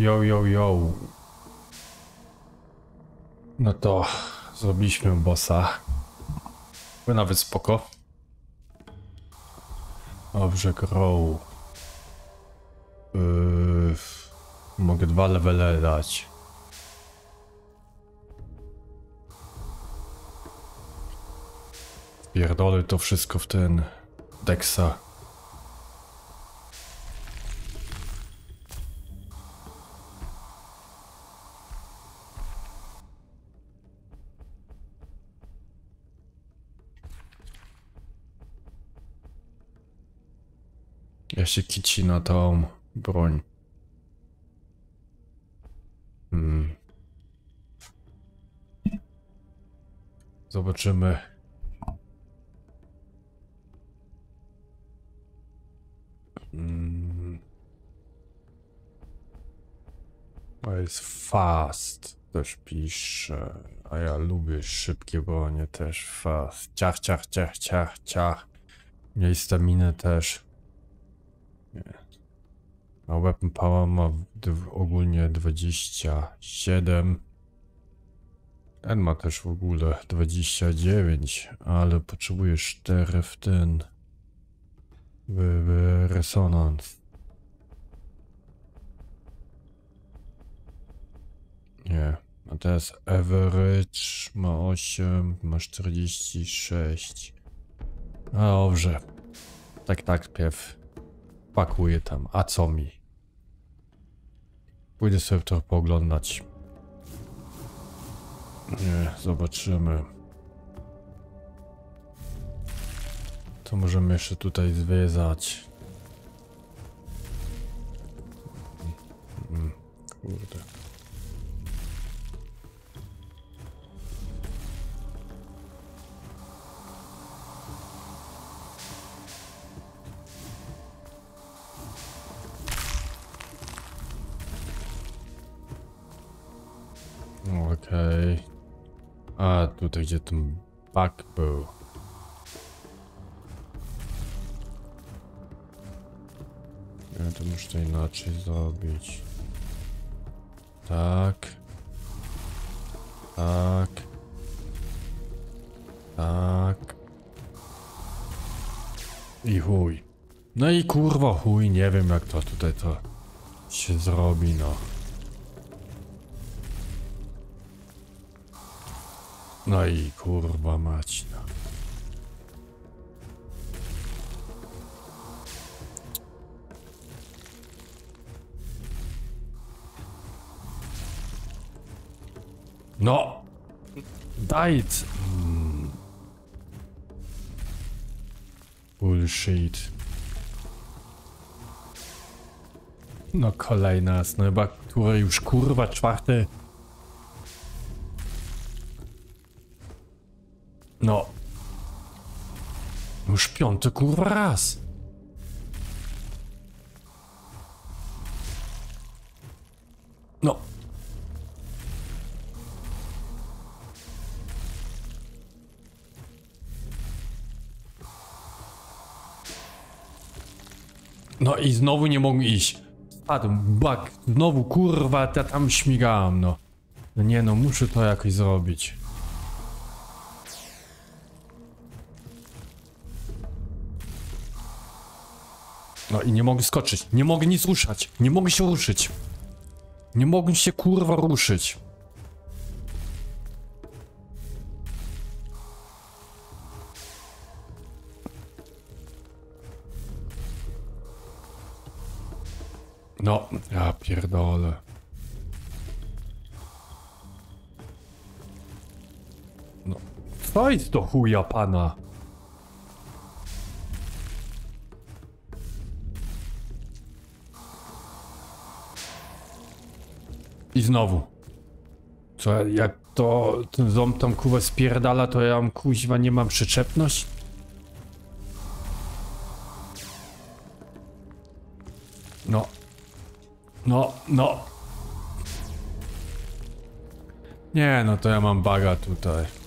Yo, yo, yo. No to zrobiliśmy bossa. Był nawet spoko. Dobrze, grow. Yy, mogę dwa levele dać. Pierdolę to wszystko w ten Dexa. Się kici na tą broń. Hmm. Zobaczymy. Mm. To jest fast. Też pisze. A ja lubię szybkie bronie też fast. Ciach, ciach, ciach, ciach, ciach. Miej staminę też. A weapon power ma ogólnie 27. Ten ma też w ogóle 29, ale potrzebuje 4 w ten. W, w resonans. Nie. A teraz average ma 8, ma 46. A dobrze. Tak, tak, pierw pakuję tam. A co mi? Pójdę sobie trochę pooglądać. Nie, zobaczymy. To możemy jeszcze tutaj zwiedzać. Kurde. Tutaj gdzie ten bug był. Ja to muszę to inaczej zrobić. Tak. Tak. Tak. I chuj. No i kurwa chuj, nie wiem jak to tutaj to się zrobi, no. No i kurwa mać, no. Daj! c- Mm. Bullshit. No kolejna, no chyba, które już kurwa czwarte piąty kurwa raz. No. No i znowu nie mogę iść. Spadł, bak, znowu kurwa, ja tam śmigałem, no. No nie no, muszę to jakoś zrobić. No i nie mogę skoczyć. Nie mogę nic ruszać. Nie mogę się ruszyć. Nie mogę się kurwa ruszyć. No, ja pierdolę. No, co jest do chuja pana? I znowu. Co, jak to ten ząb tam kuwa spierdala, to ja mam kuźwa nie mam przyczepność? No. No, no. Nie, no to ja mam baga tutaj.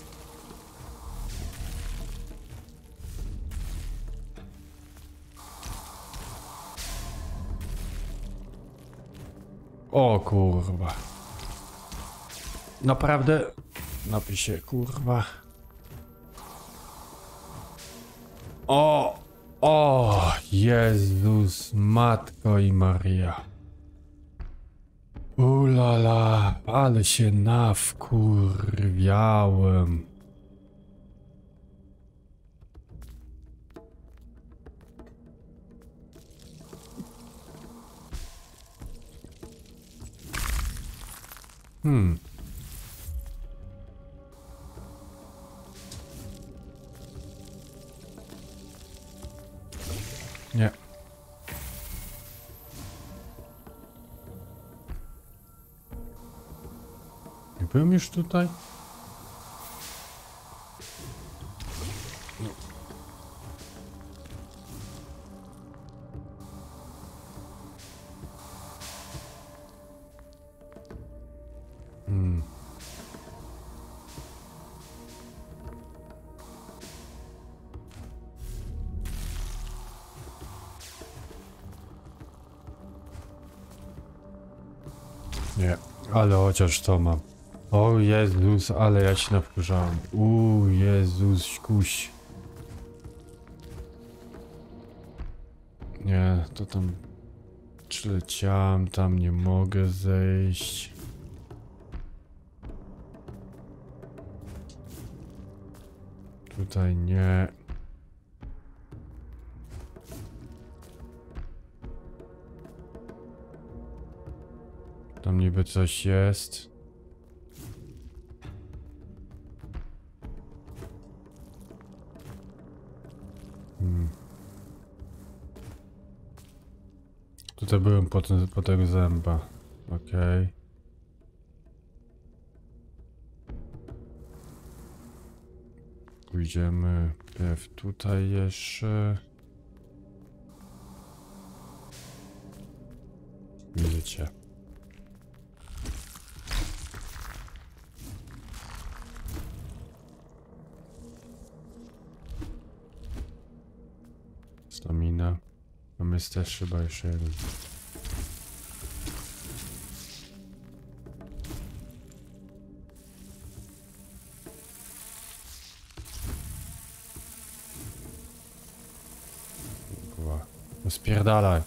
O kurwa. Naprawdę? Napiszę kurwa. O! O! Jezus, Matko i Maria. Ulala, ale się nawkurwiałem. Hmm. Nie. Nie byłem już chociaż to mam. O Jezus, ale ja się nawkurzałem. Uuu, Jezus, kuś. Nie, to tam... Przyleciałem, tam nie mogę zejść. Tutaj nie. Niby coś jest. Hmm. Tutaj byłem po, ten, po zęba. Okej. Pójdziemy pierw tutaj jeszcze. Widzicie. Jest też chyba jeszcze jeden. Kurwa. No spierdalaj.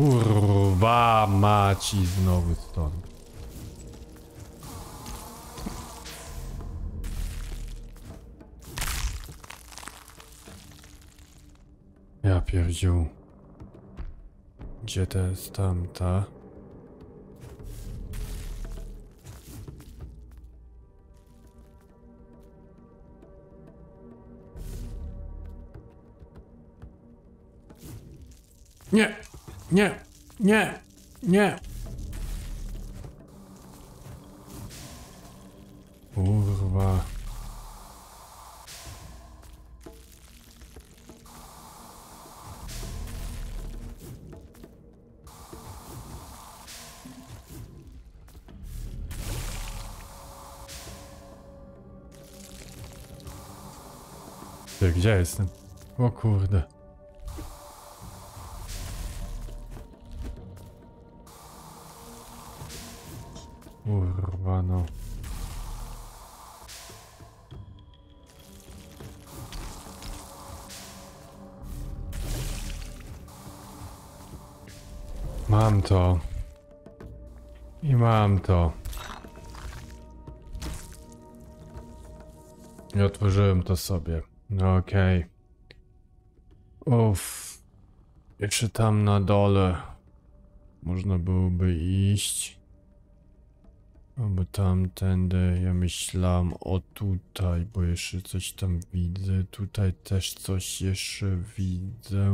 Kurwa maci znowu stąd. Ja pierdził. Gdzie to jest tamta? Nie! Nie! Nie! Nie! Kurwa. Ty, gdzie jestem? O kurde. Kurwa no. Mam to. I mam to. I otworzyłem to sobie. No okej. Uff. Jeszcze tam na dole można byłoby iść. Albo tamtędy, ja myślałem o tutaj, bo jeszcze coś tam widzę. Tutaj też coś jeszcze widzę.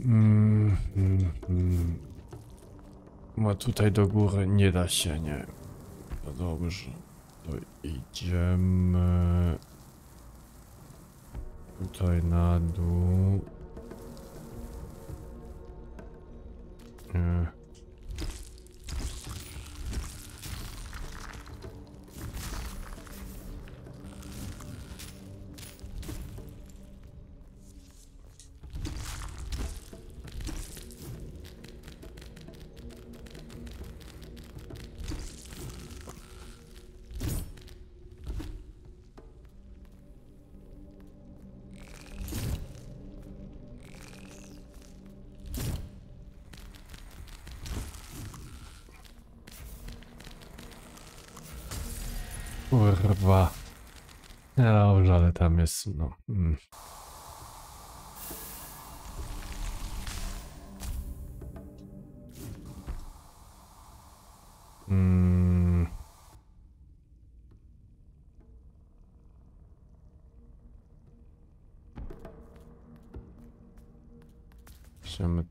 Mm, mm, mm. No tutaj do góry nie da się, nie. No dobrze, to idziemy. Tutaj na dół. Nie. Jest, no. Mm. Mm.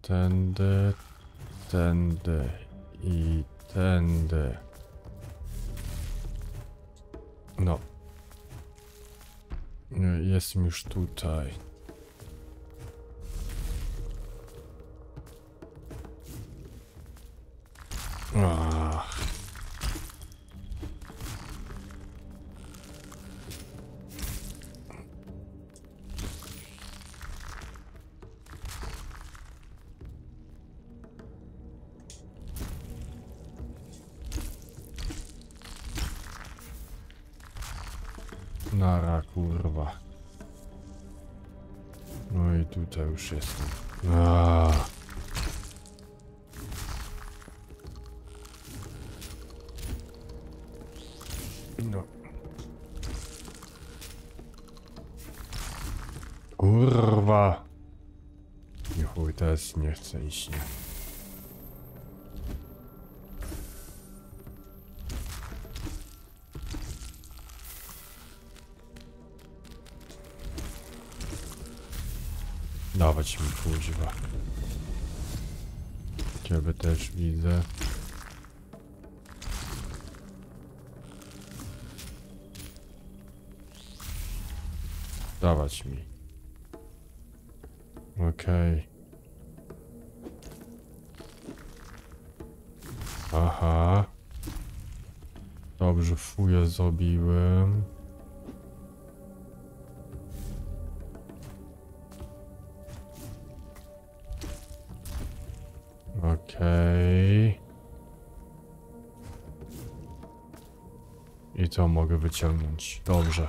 Tędy, tędy i tędy. Nie, Jestem już tutaj. Już jestem. Aaaa. No. Kurwa. Nie chuj, teraz nie chcę iść, nie. Dawać mi kuźwa. Ciebie też widzę. Dawać mi. Okej. Aha. Dobrze, fuję zrobiłem. Okej. I to mogę wyciągnąć. Dobrze.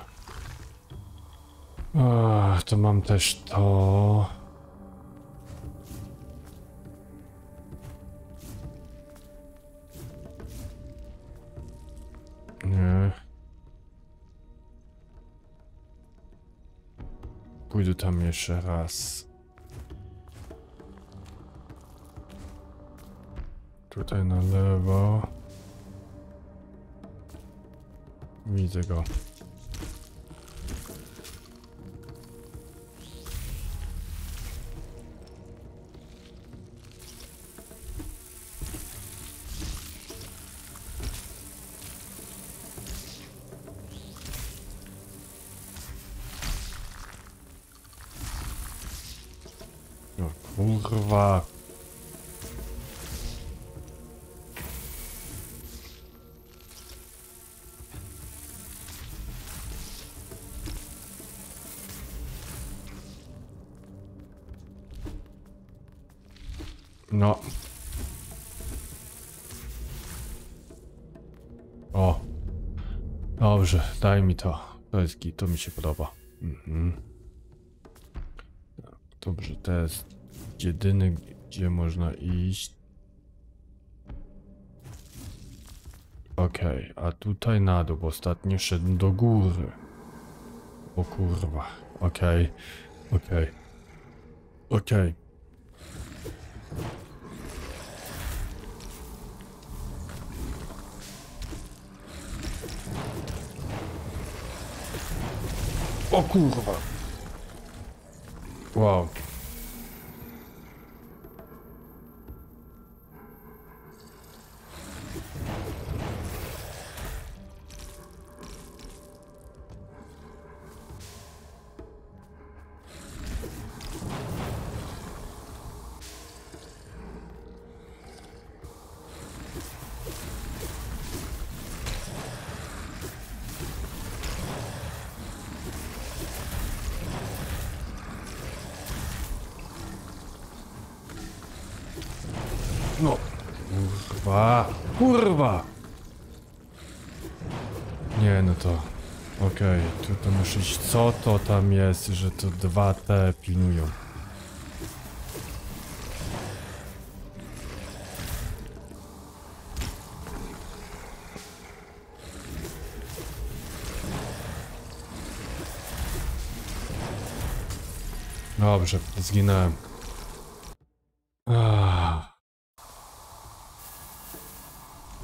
Ach, to mam też to. Nie. Pójdę tam jeszcze raz. Tutaj na lewo. Widzę go. No kurwa. Daj mi to. To jest git, to mi się podoba. Mhm. Dobrze, to jest jedyny, gdzie można iść. Okej, a tutaj na dół, bo ostatnio szedł do góry. O kurwa, okej, okej. Okej. O kurwa. Wow. Co to tam jest, że to dwa te pilnują? Dobrze, zginąłem.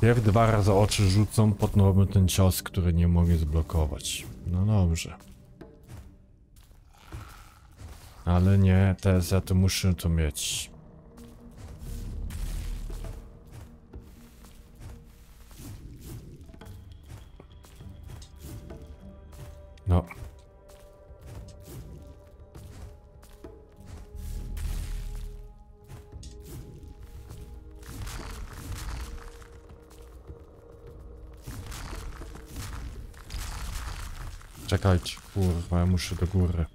Pierw dwa razy oczy rzucą, potem ten cios, który nie mogę zblokować. No dobrze. Ale nie, teraz ja to muszę to mieć. No. Czekajcie, kurwa, ja muszę do góry.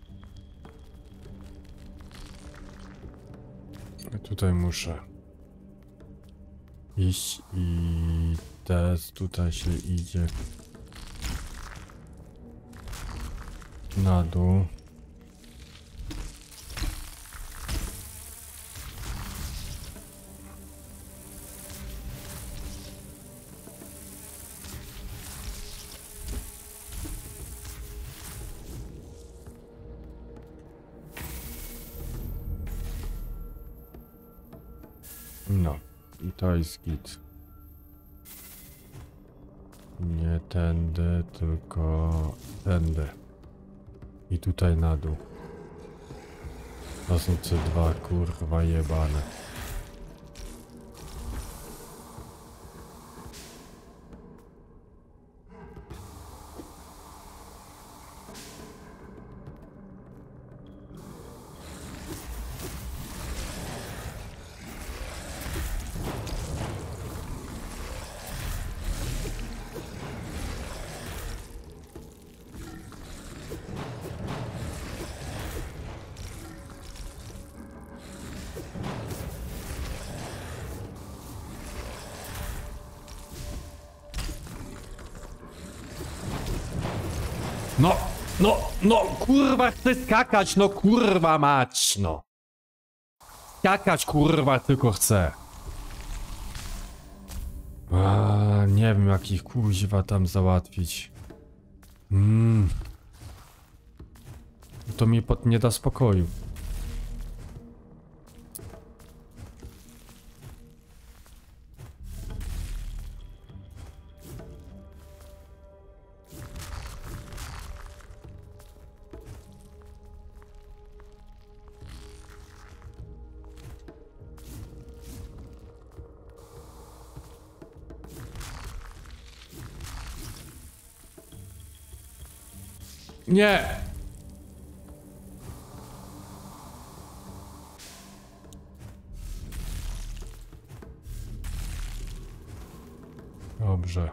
Tutaj muszę iść i teraz tutaj się idzie na dół. Nie tędy, tylko tędy. I tutaj na dół. To są te dwa kurwa jebane. No, no, kurwa, chcę skakać, no kurwa mać, no. Skakać, kurwa, tylko chcę. A, nie wiem, jakich kuźwa tam załatwić. Mm. To mi nie da spokoju. Nie! Dobrze.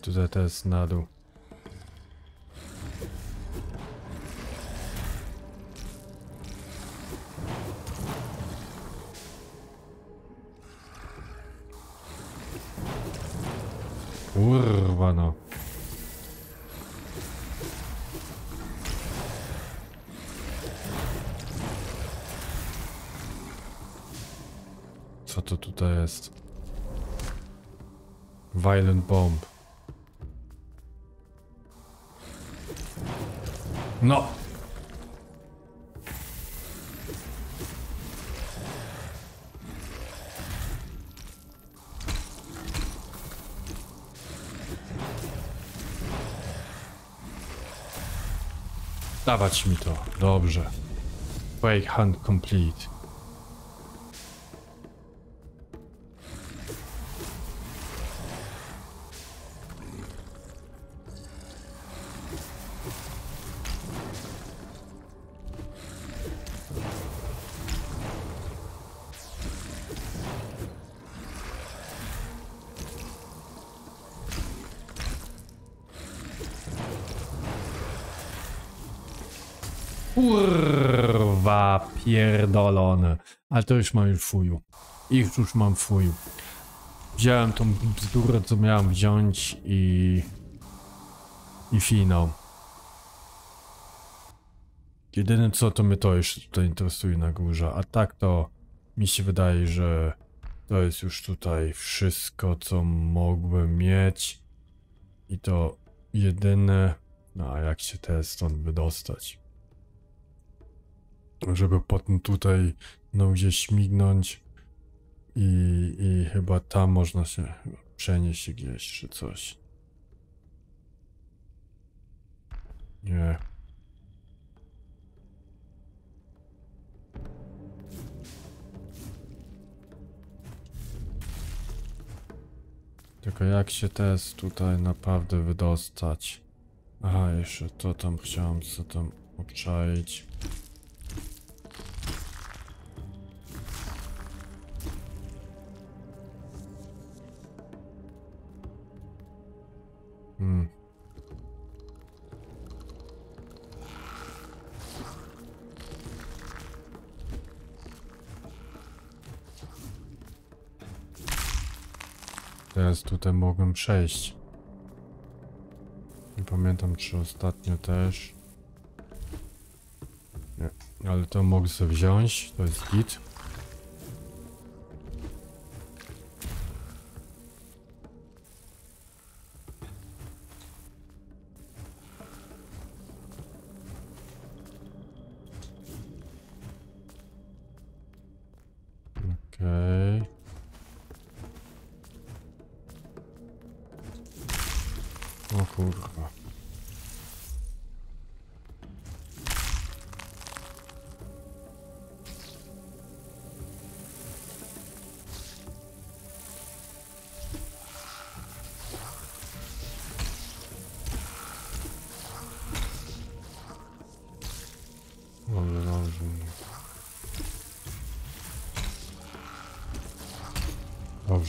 Tutaj to jest na dół. Violent bomb. No! Dawać mi to, dobrze. Wake hunt complete. Pierdolone. Ale to już mam już fuju. Ich już mam fuju. Wziąłem tą bzdurę, co miałem wziąć i... I finał. Jedyne co to mnie to jeszcze tutaj interesuje na górze, a tak to mi się wydaje, że to jest już tutaj wszystko, co mógłbym mieć. I to jedyne... No a jak się teraz stąd wydostać? Żeby potem tutaj no gdzieś śmignąć i, i chyba tam można się przenieść gdzieś czy coś. Nie. Tylko jak się teraz tutaj naprawdę wydostać? Aha, jeszcze to tam chciałem co tam obczaić. Hmm. Teraz tutaj mogłem przejść. Nie pamiętam czy ostatnio też. Nie, ale to mogę sobie wziąć, to jest git.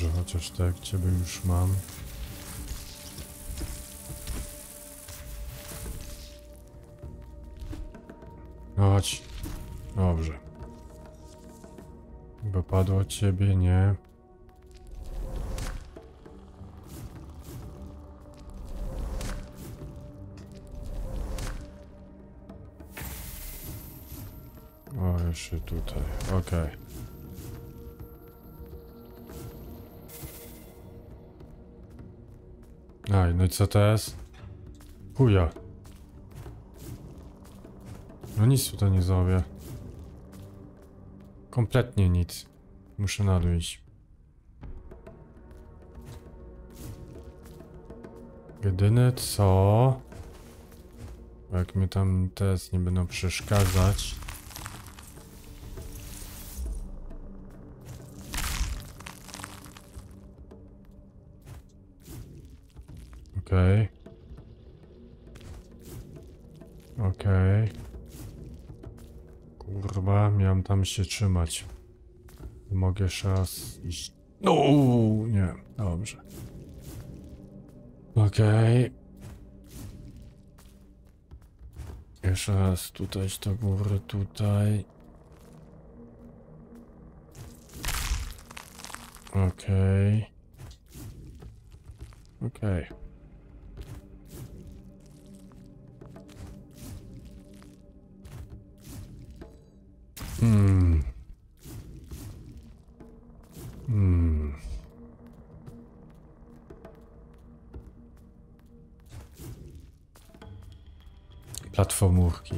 Dobrze, chociaż tak ciebie już mam. Chodź. Dobrze. Chyba padło ciebie, nie? O, jeszcze tutaj. Okej. Aj, no i co teraz? Chuja. No nic tutaj nie zrobię. Kompletnie nic. Muszę na dół iść. Jedyne co... Jak mnie tam teraz nie będą przeszkadzać... Okej. Okej. Kurwa, miałem tam się trzymać. Mogę jeszcze iść. No, nie, dobrze. Okej. Jeszcze raz tutaj do góry, tutaj. Okej. Okej. Hmm. Platformówki.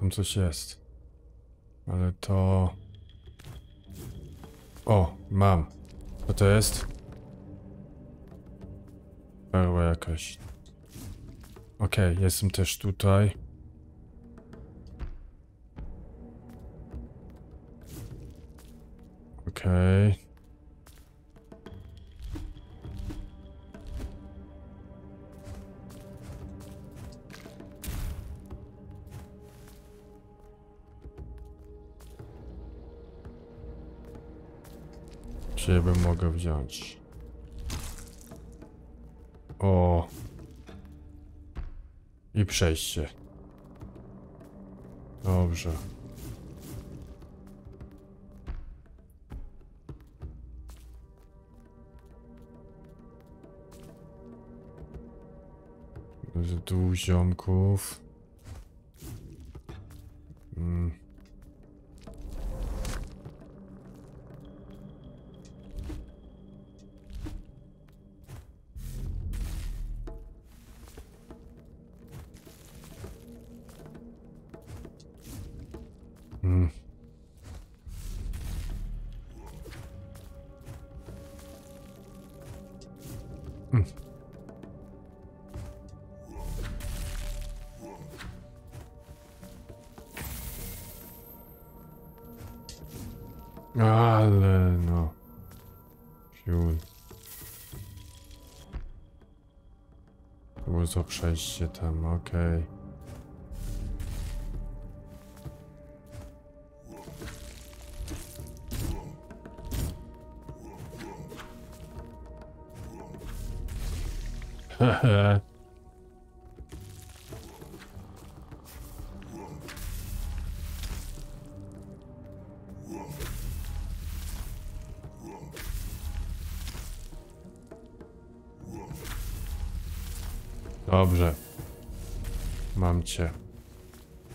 Tam coś jest. Ale to... O, mam. Co to jest? Perła jakaś. Okej, jestem też tutaj. Okej. Czy ja bym mogę wziąć? O. I przejście. Dobrze. Dwóch ziomków. Mm. Mm. Mm. Ale no. Siul. To było za przejście tam, okej. Hehe.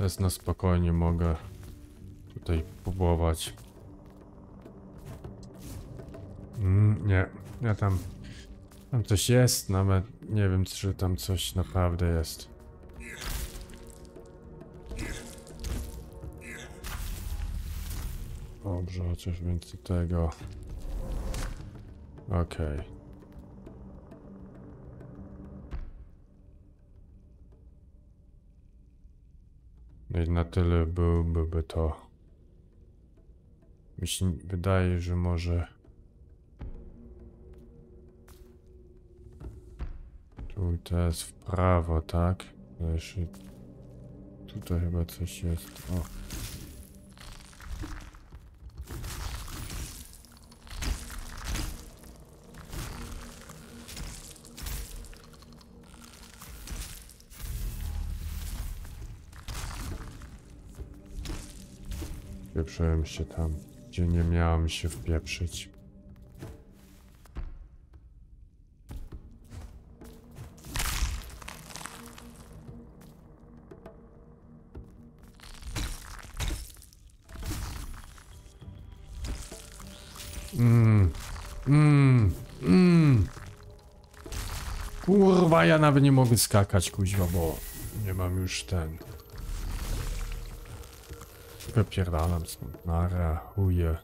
Teraz na spokojnie mogę tutaj próbować. Mm, nie, ja tam. Tam coś jest, nawet nie wiem, czy tam coś naprawdę jest. Dobrze, chociaż więcej tego. Okej. No i na tyle byłby by to. Mi się wydaje, że może. Tu teraz w prawo, tak? Jeszcze... Tutaj chyba coś jest. O. Wpieprzyłem się tam, gdzie nie miałem się wpieprzyć. Mmm, mmm, mmm. Kurwa, ja nawet nie mogę skakać, kuźwa, bo nie mam już ten. Wypierdalam stąd, nara, chuje.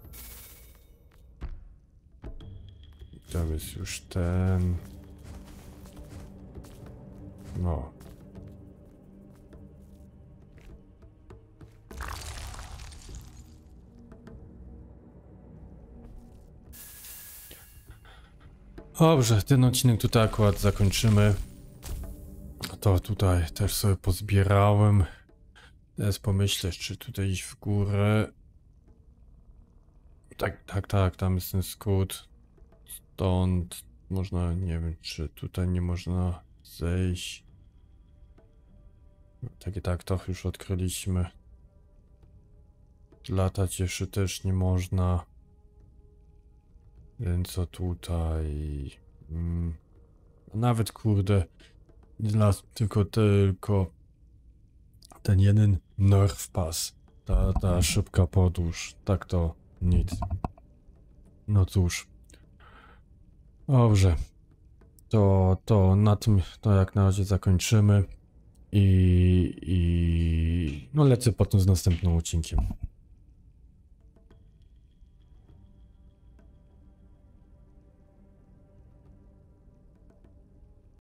Tam jest już ten. No. Dobrze, ten odcinek tutaj akurat zakończymy. To tutaj też sobie pozbierałem. Teraz pomyślę, czy tutaj iść w górę. Tak, tak, tak, tam jest ten skrót. Stąd można, nie wiem, czy tutaj nie można zejść. Tak i tak, to już odkryliśmy. Latać jeszcze też nie można. Więc co tutaj? Mm, nawet kurde, dla tylko tylko ten jeden Nerf Pass. Ta, ta szybka podróż. Tak to nic. No cóż. Dobrze. To, to na tym to jak na razie zakończymy. I, i no lecę potem z następnym odcinkiem.